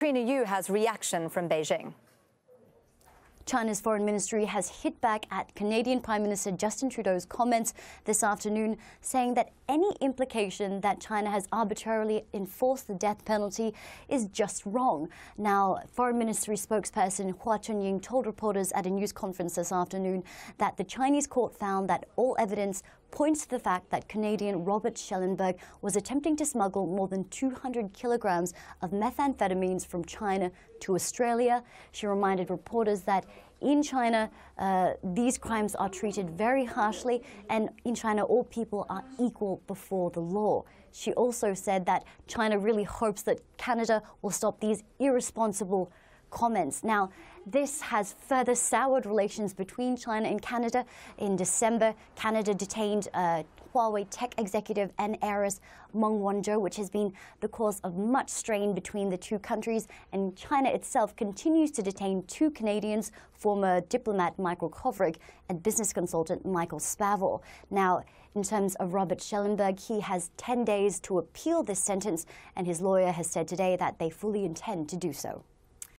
Trina Yu has reaction from Beijing. China's foreign ministry has hit back at Canadian Prime Minister Justin Trudeau's comments this afternoon, saying that any implication that China has arbitrarily enforced the death penalty is just wrong. Now, Foreign Ministry spokesperson Hua Chunying told reporters at a news conference this afternoon that the Chinese court found that all evidence points to the fact that Canadian Robert Schellenberg was attempting to smuggle more than 200 kilograms of methamphetamines from China to Australia. She reminded reporters that in China, uh, these crimes are treated very harshly, and in China, all people are equal before the law. She also said that China really hopes that Canada will stop these irresponsible comments. Now, this has further soured relations between China and Canada. In December, Canada detained uh, Huawei tech executive and heiress Meng Wanzhou, which has been the cause of much strain between the two countries. And China itself continues to detain two Canadians, former diplomat Michael Kovrig and business consultant Michael Spavor. Now, in terms of Robert Schellenberg, he has 10 days to appeal this sentence, and his lawyer has said today that they fully intend to do so.